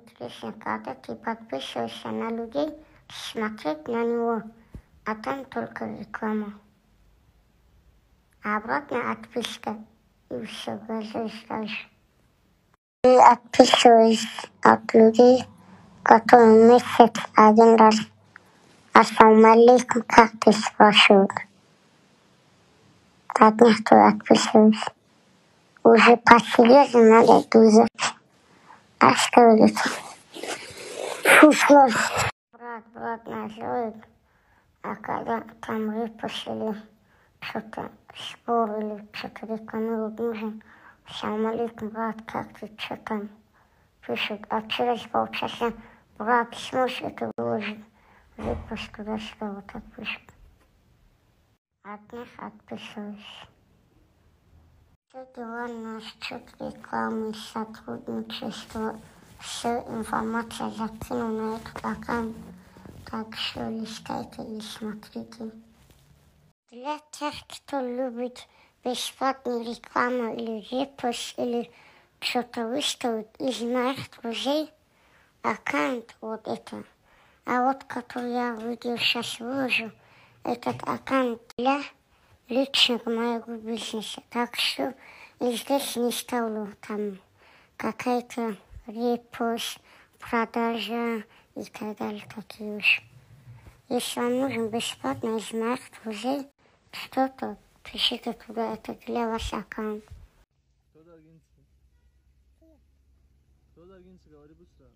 интересных гаджет и подписывайся на людей, смотреть на него, а там только реклама. А обратно отписка, и все, газуешь дальше. И отписываюсь от людей, которые месяц один раз Ассаламу как ты спрашивают. От них то отписываюсь. Уже посерьезно надо изучать. Это? Фу, сложно. Брат, брат называет, а когда там выпустили что-то спор или что-то рекламируют нужен, Салам брат, как ты, что там? Пишут, а через полчаса, брат, сможешь это выложить? Выпуск туда-сюда, вот так пишут. От них отписываюсь. Все дела насчет рекламы, сотрудничества, все информация закину на этот аккаунт. Так что листайте и смотрите. Для тех, кто любит бесплатную рекламу или репост, или что-то выставить из моих друзей, аккаунт вот это. А вот который я видео сейчас выложу, этот аккаунт для личного моего бизнеса. Так что здесь не ставлю там какая-то репост, продажа и так далее, такие уж. Если вам нужен бесплатно из моих друзей что-то, пишите туда, это для вас аккаунт. Кто Даргинский? Кто Даргинский? Говори быстро.